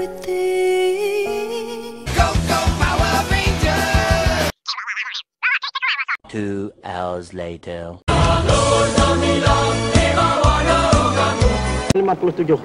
everything. Go, go, Power Rangers! Two hours later. 57. تجوخ